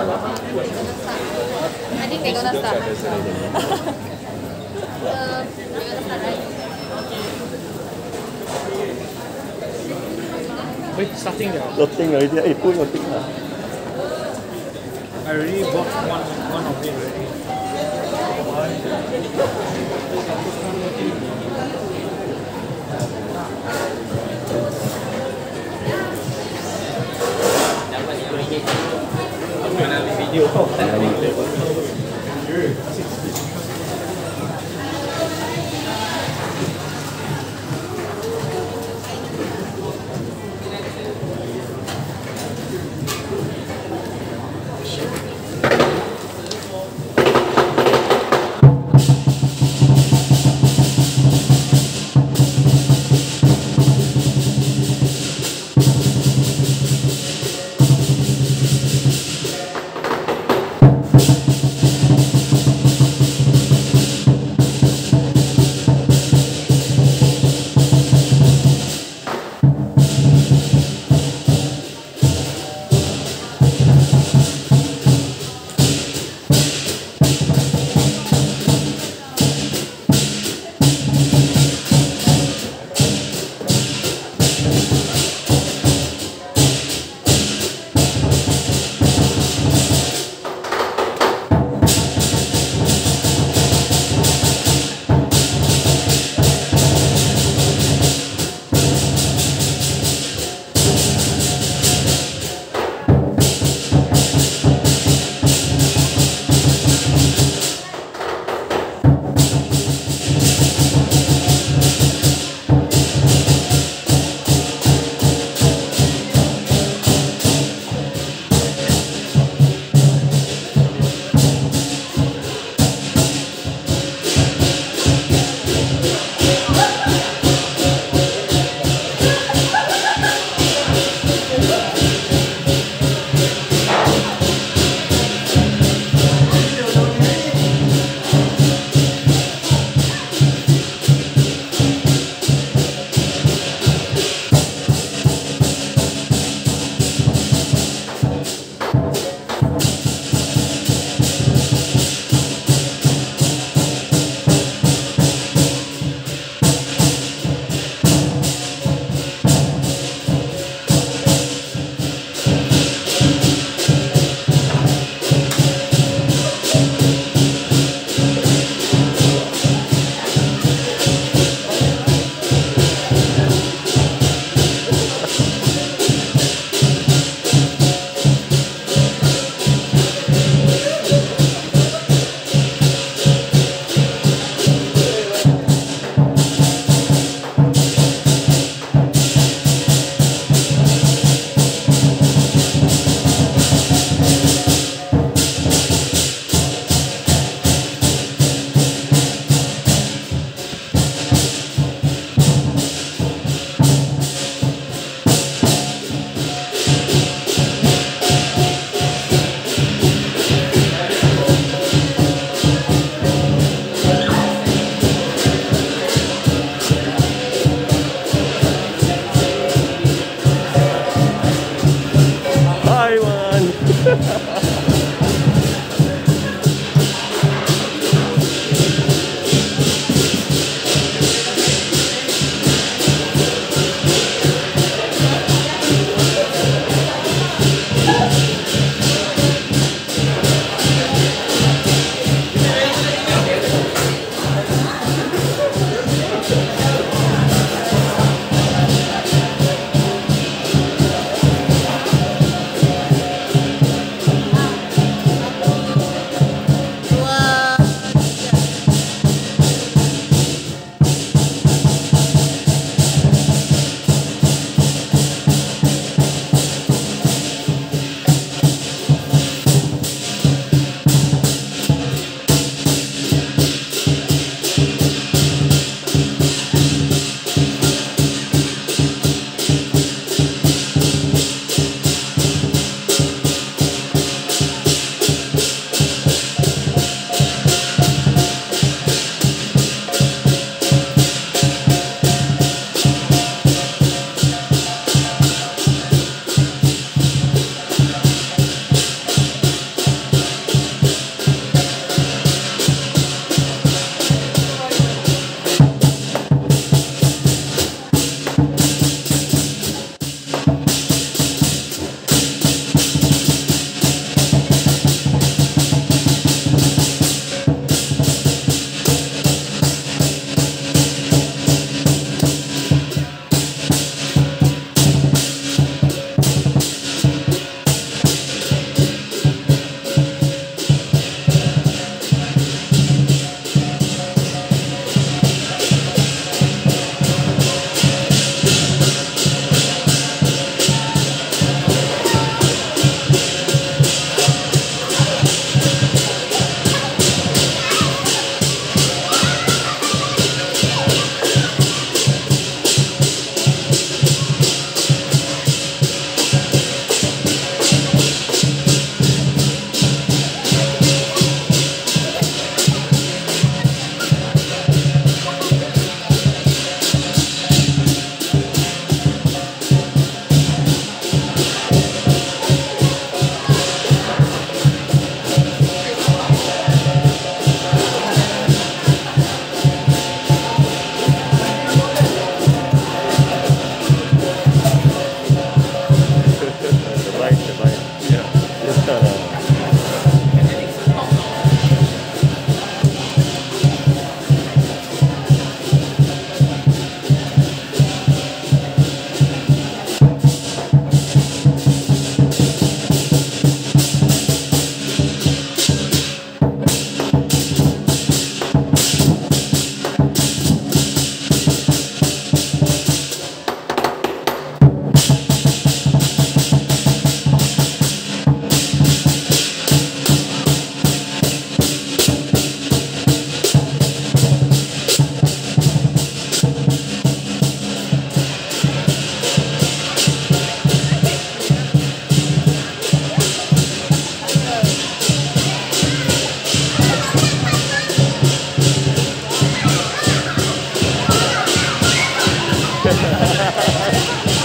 I think they're gonna start. Uh, they're gonna start, right? Wait, starting there. Nothing already. Hey, put nothing lah. I already bought one one of it already. 有号码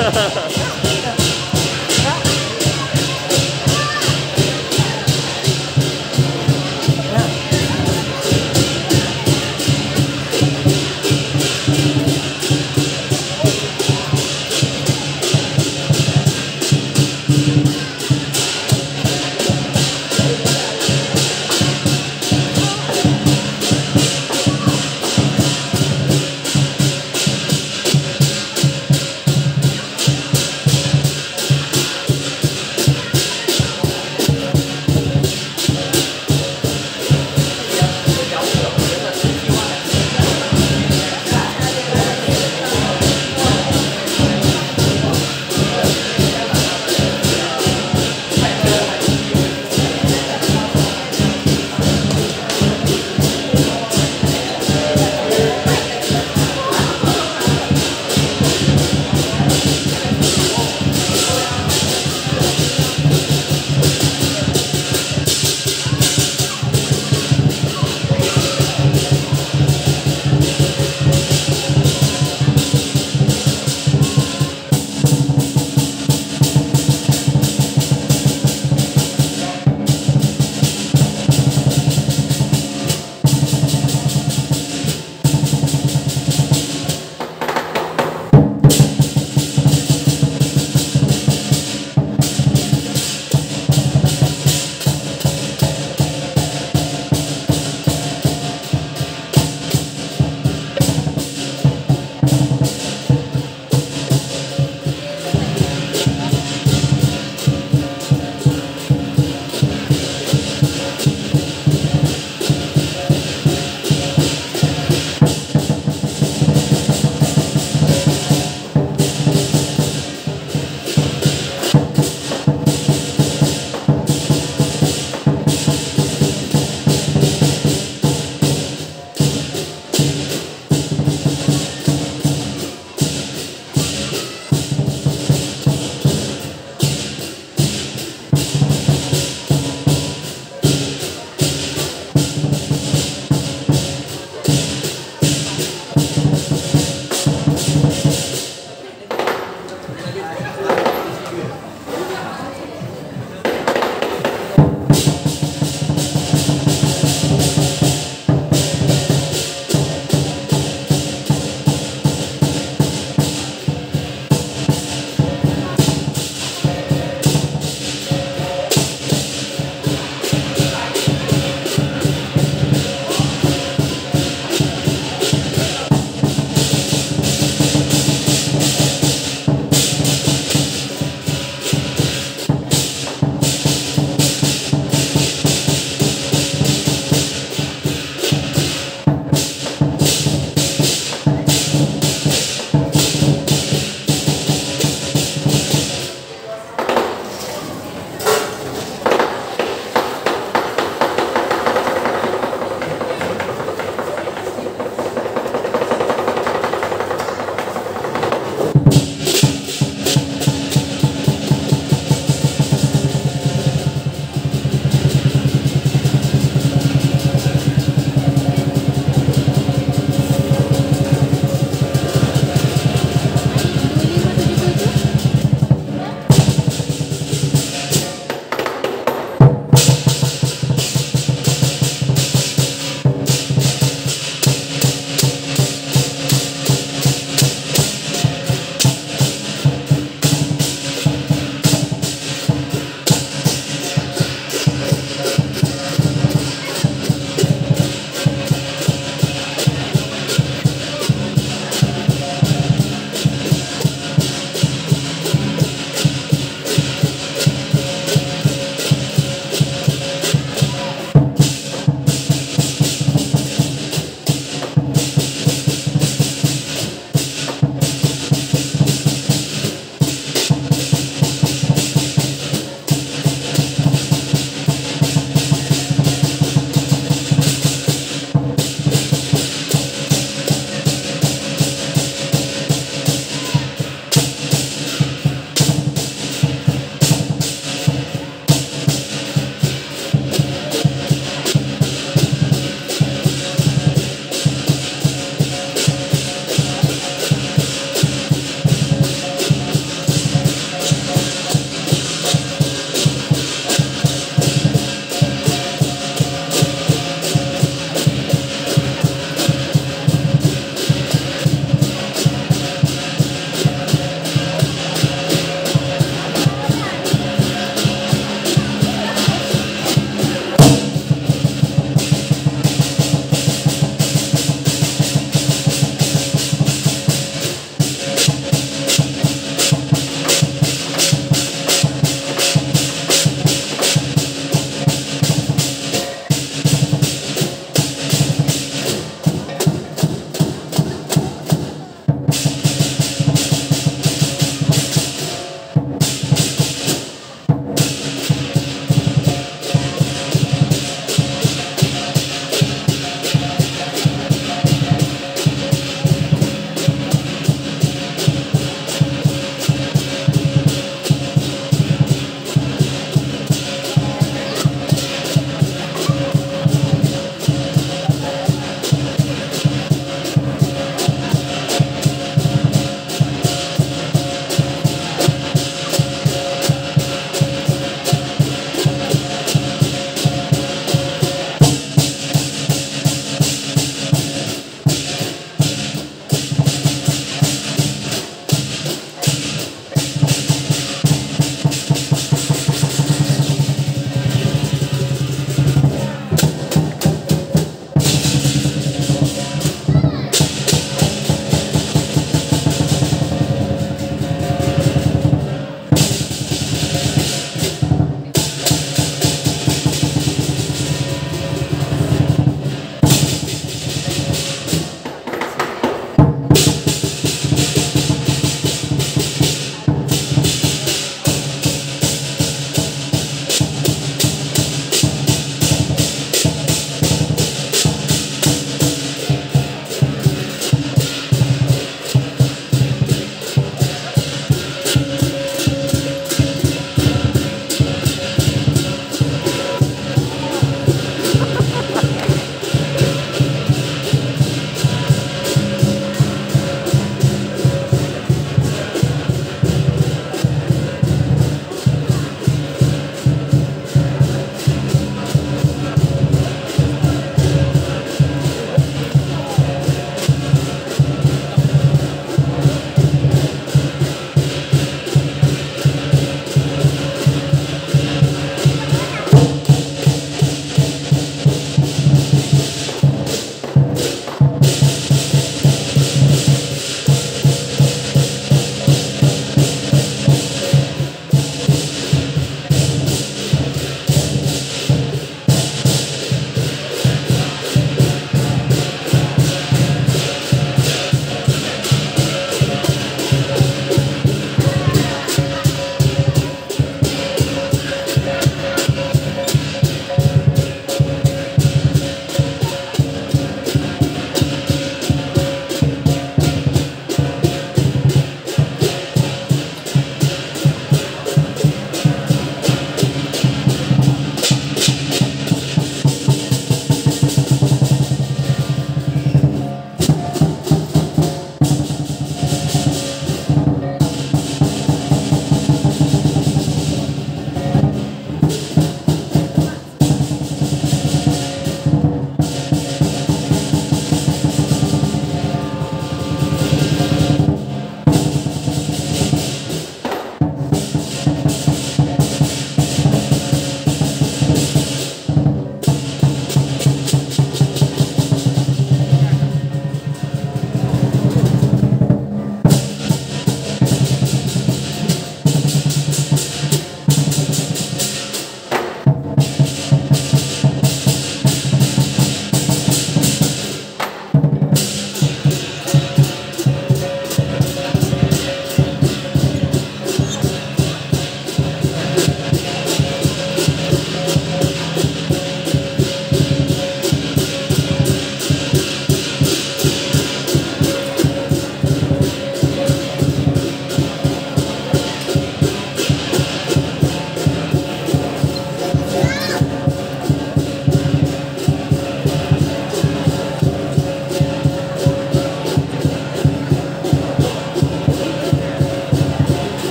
ha ha ha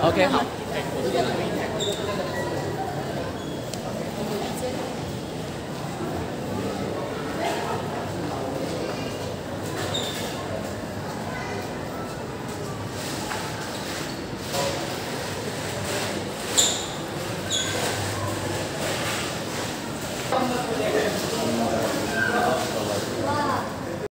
OK，好。